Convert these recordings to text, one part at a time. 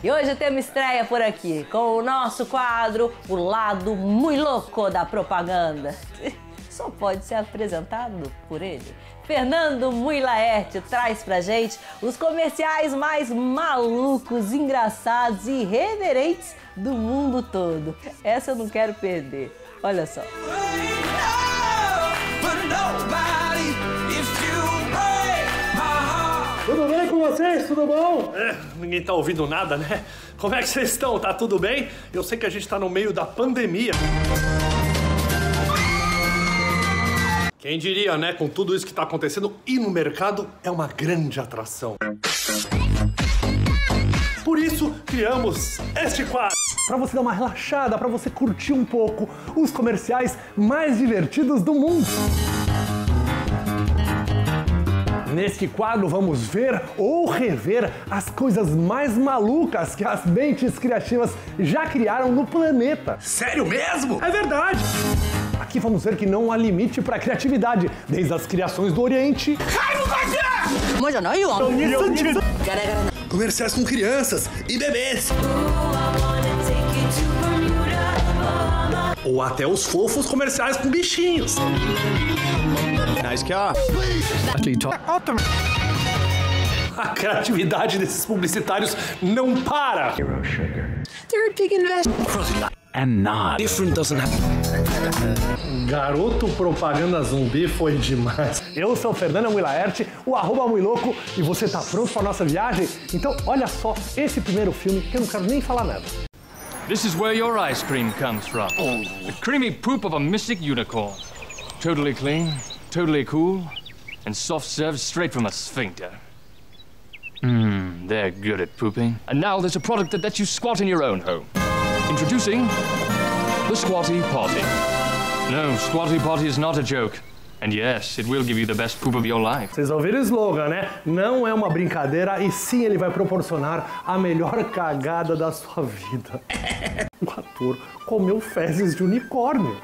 E hoje temos estreia por aqui com o nosso quadro O Lado Muito Louco da Propaganda. Só pode ser apresentado por ele. Fernando Mui Laerte traz pra gente os comerciais mais malucos, engraçados e irreverentes do mundo todo. Essa eu não quero perder. Olha só. Tudo Tudo bom? É, ninguém tá ouvindo nada, né? Como é que vocês estão? Tá tudo bem? Eu sei que a gente tá no meio da pandemia. Quem diria, né? Com tudo isso que tá acontecendo, ir no mercado é uma grande atração. Por isso, criamos este quadro. Para você dar uma relaxada, para você curtir um pouco os comerciais mais divertidos do mundo. Neste quadro vamos ver ou rever as coisas mais malucas que as mentes criativas já criaram no planeta. Sério mesmo? É verdade! Aqui vamos ver que não há limite para a criatividade, desde as criações do Oriente. Comerciais com crianças e bebês. Ou até os fofos comerciais com bichinhos. Nice car. A criatividade desses publicitários não para. They're a big investment. and nod. Different doesn't happen. Garoto propaganda zumbi foi demais. Eu sou o Fernando Wilaerte, o arroba Mui Louco, e você tá pronto para nossa viagem? Então olha só esse primeiro filme que eu não quero nem falar nada. This is where your ice cream comes from. The creamy poop of a mystic unicorn. Totally clean, totally cool, and soft served straight from a sphincter. Mmm, they're good at pooping. And now there's a product that lets you squat in your own home. Introducing the Squatty Potty. No, Squatty Potty is not a joke. And yes, it will give you the best poop of your life. Vocês ouviram o slogan, né? Não é uma brincadeira e sim ele vai proporcionar a melhor cagada da sua vida. O ator comeu fezes de unicórnio.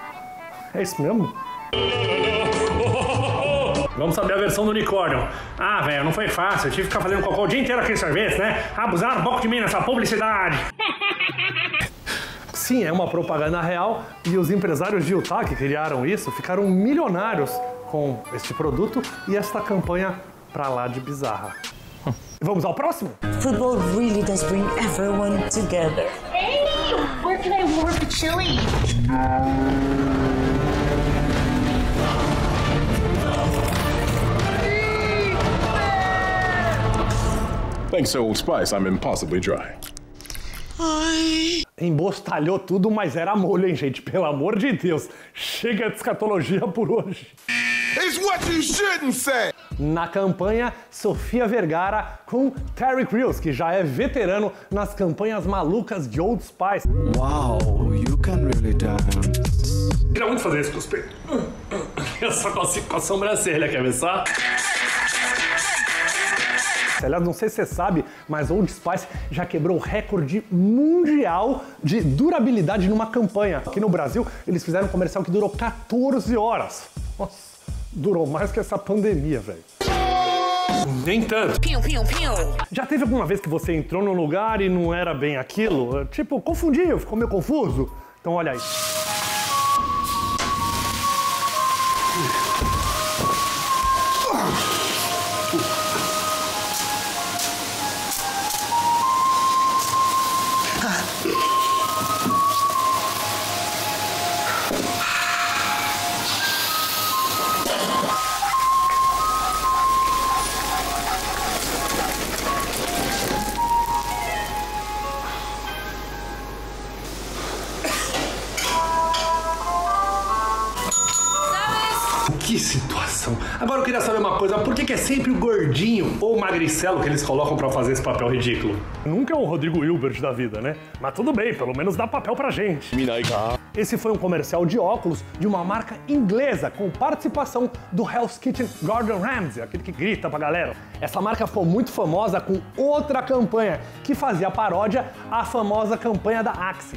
É isso mesmo? Vamos saber a versão do unicórnio. Ah, velho, não foi fácil. Eu tive que ficar fazendo cocô o dia inteiro aqui em sorvete, né? Abusaram um pouco de mim nessa publicidade. Sim, é uma propaganda real e os empresários de Utah que criaram isso ficaram milionários com este produto e esta campanha pra lá de bizarra. Vamos ao próximo? Football really does bring everyone together. Hey, where can I warm the chili? Thanks to Old Spice, I'm impossibly dry. Embostalhou tudo, mas era molho, hein, gente? Pelo amor de Deus. Chega de escatologia por hoje. It's what you shouldn't say. Na campanha, Sofia Vergara com Terry Crews, que já é veterano nas campanhas malucas de Old Spice. Wow, you can really dance. Queria muito fazer isso com os peitos. Eu só consigo com a sobrancelha, quer ver só? Aliás, não sei se você sabe, mas Old Spice já quebrou o recorde mundial de durabilidade numa campanha. Aqui no Brasil, eles fizeram um comercial que durou 14 horas. Nossa, durou mais que essa pandemia, velho. Nem tanto. Piu, piu, piu. Já teve alguma vez que você entrou num lugar e não era bem aquilo? Tipo, confundiu, ficou meio confuso? Então olha aí. Situação. Agora eu queria saber uma coisa, por que, que é sempre o gordinho ou o magricelo que eles colocam pra fazer esse papel ridículo? Nunca é um Rodrigo Hilbert da vida, né? Mas tudo bem, pelo menos dá papel pra gente. Esse foi um comercial de óculos de uma marca inglesa com participação do Hell's Kitchen Gordon Ramsay, aquele que grita pra galera. Essa marca ficou muito famosa com outra campanha que fazia paródia à famosa campanha da Axe.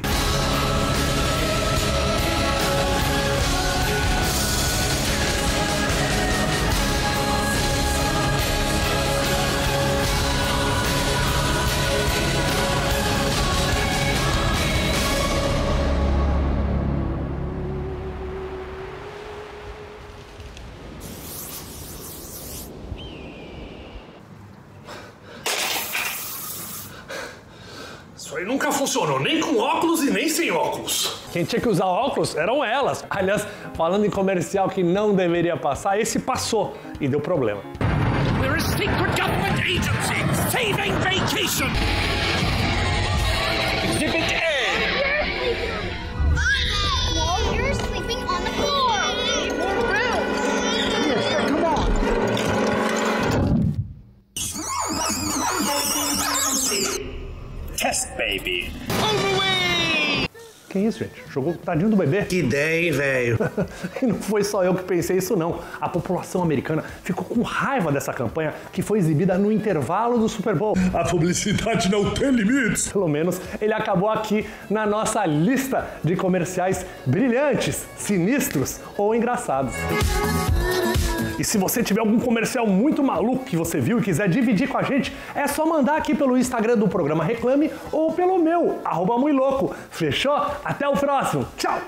Isso aí nunca funcionou, nem com óculos e nem sem óculos. Quem tinha que usar óculos eram elas. Aliás, falando em comercial que não deveria passar, esse passou e deu problema. We're a secret government agency saving vacation. Exhibit A. Que isso, gente? Jogou o tadinho do bebê? Que ideia, hein, velho? e não foi só eu que pensei isso, não. A população americana ficou com raiva dessa campanha que foi exibida no intervalo do Super Bowl. A publicidade não tem limites. Pelo menos ele acabou aqui na nossa lista de comerciais brilhantes, sinistros ou engraçados. E se você tiver algum comercial muito maluco que você viu e quiser dividir com a gente, é só mandar aqui pelo Instagram do programa Reclame ou pelo meu, arroba Fechou? Até o próximo. Tchau!